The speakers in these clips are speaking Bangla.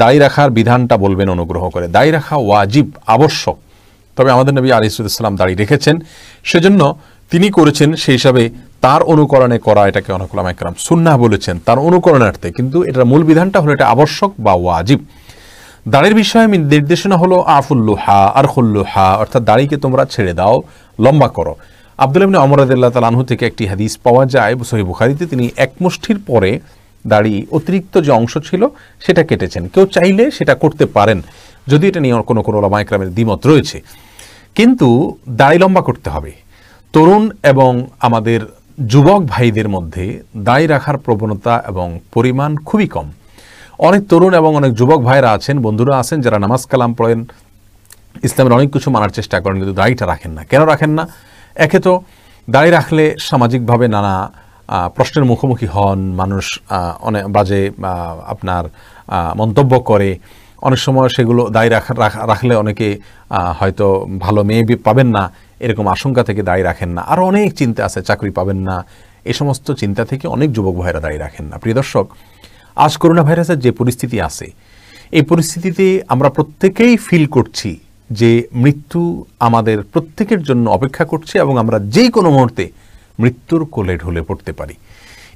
দাড়ি রাখার বিধানটা বলবেন, অনুগ্রহ করে। দাড়ি রাখা ওয়াজিব, আবশ্যক। তবে আমাদের নবী আলী ইসলাম দাড়ি রেখেছেন। সেজন্য তিনি করেছেন সেই হিসাবে তার অনুকরণে করা এটাকে অনকুলাম একরাম সুন্না বলেছেন তার অনুকরণার্থে, কিন্তু এটার মূল বিধানটা হলো এটা আবশ্যক বা ওয়াজিব। দাড়ির বিষয়ে নির্দেশনা হলো আফুল্লুহা আর খুল্লুহা অর্থাৎ দাড়িকে তোমরা ছেড়ে দাও, লম্বা করো। আব্দুল ইবনে অমরাদুল্লাহ তালাহু থেকে একটি হাদিস পাওয়া যায় সহি বুখারিতে। তিনি এক মুষ্ঠির পরে দাড়ি অতিরিক্ত যে অংশ ছিল, সেটা কেটেছেন। কেউ চাইলে সেটা করতে পারেন, যদি এটা নিয়ে কোনো কোনো লামাইক্রামের দ্বিমত রয়েছে। কিন্তু দাড়ি লম্বা করতে হবে। তরুণ এবং আমাদের যুবক ভাইদের মধ্যে দাড়ি রাখার প্রবণতা এবং পরিমাণ খুবই কম। অনেক তরুণ এবং অনেক যুবক ভাইরা আছেন, বন্ধুরা আছেন, যারা নামাজ কালাম পড়েন, ইসলামের অনেক কিছু মানার চেষ্টা করেন, কিন্তু দাড়িটা রাখেন না। কেন রাখেন না? একে তো দাড়ি রাখলে সামাজিকভাবে নানা প্রশ্নের মুখোমুখি হন, মানুষ অনেক বাজে আপনার মন্তব্য করে। অনেক সময় সেগুলো দায়ী রাখা, রাখা- রাখলে অনেকে হয়তো ভালো মেয়ে পাবেন না, এরকম আশঙ্কা থেকে দায়ী রাখেন না। আরও অনেক চিন্তা আছে, চাকরি পাবেন না। এ সমস্ত চিন্তা থেকে অনেক যুবক ভাইরা দায়ী রাখেন না। প্রিয় দর্শক, আজ করোনা ভাইরাসের যে পরিস্থিতি আছে, এই পরিস্থিতিতে আমরা প্রত্যেকেই ফিল করছি যে মৃত্যু আমাদের প্রত্যেকের জন্য অপেক্ষা করছে এবং আমরা যে কোনো মুহূর্তে মৃত্যুর কোলে ঢলে পড়তে পারি।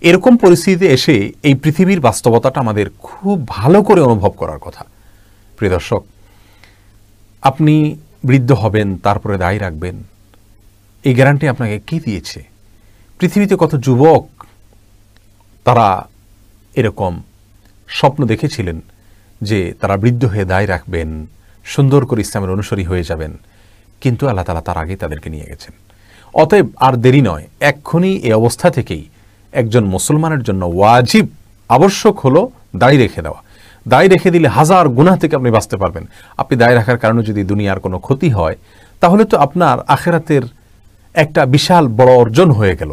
এরকম পরিস্থিতিতে এসে এই পৃথিবীর বাস্তবতাটা আমাদের খুব ভালো করে অনুভব করার কথা। প্রিয় দর্শক, আপনি বৃদ্ধ হবেন, তারপরে দায়ী রাখবেন। এই গ্যারান্টি আপনাকে কে দিয়েছে? পৃথিবীতে কত যুবক তারা এরকম স্বপ্ন দেখেছিলেন যে তারা বৃদ্ধ হয়ে দায় রাখবেন, সুন্দর করে ইসলামের অনুসারী হয়ে যাবেন, কিন্তু আল্লাহ তালা তার আগে তাদেরকে নিয়ে গেছেন। অতএব আর দেরি নয়, এক্ষুনি এ অবস্থা থেকেই একজন মুসলমানের জন্য ওয়াজিব, আবশ্যক হলো দাড়ি রেখে দেওয়া। দায় রেখে দিলে হাজার গুনাহ থেকে আপনি বাঁচতে পারবেন। আপনি দায় রাখার কারণে যদি দুনিয়ার কোনো ক্ষতি হয়, তাহলে তো আপনার আখেরাতের একটা বিশাল বড় অর্জন হয়ে গেল।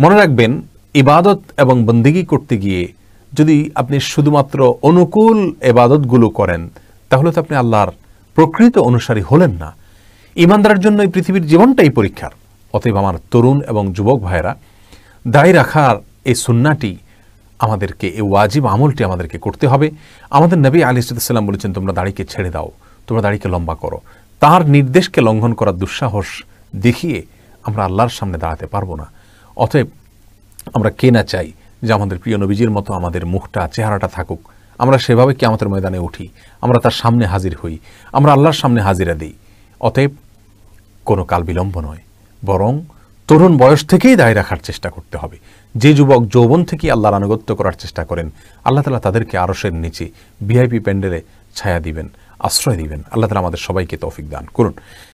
মনে রাখবেন, ইবাদত এবং বন্দিগি করতে গিয়ে যদি আপনি শুধুমাত্র অনুকূল এবাদতগুলো করেন, তাহলে তো আপনি আল্লাহর প্রকৃত অনুসারী হলেন না। ইমানদারের জন্য এই পৃথিবীর জীবনটাই পরীক্ষার। অতএব আমার তরুণ এবং যুবক ভাইয়েরা, দায় রাখার এই সুন্নাটি আমাদেরকে, এই ওয়াজিব আমলটি আমাদেরকে করতে হবে। আমাদের নবী আলী সাল্লাম বলেছেন, তোমরা দাড়িকে ছেড়ে দাও, তোমরা দাড়িকে লম্বা করো। তার নির্দেশকে লঙ্ঘন করার দুঃসাহস দেখিয়ে আমরা আল্লাহর সামনে দাঁড়াতে পারব না। অতএব আমরা কে না চাই যে আমাদের প্রিয় নবীজির মতো আমাদের মুখটা, চেহারাটা থাকুক। আমরা সেভাবে কি আমাদের ময়দানে উঠি, আমরা তার সামনে হাজির হই, আমরা আল্লাহর সামনে হাজিরা দিই। অতএব কোনো কাল বিলম্ব নয়। বরং তরুণ বয়স থেকেই দায় রাখার চেষ্টা করতে হবে। যে যুবক যৌবন থেকেই আল্লাহর আনুগত্য করার চেষ্টা করেন, আল্লাহ তালা তাদেরকে আরসের নিচে ভিআইপি প্যান্ডেলে ছায়া দিবেন, আশ্রয় দিবেন। আল্লাহ তালা আমাদের সবাইকে তৌফিক দান করুন।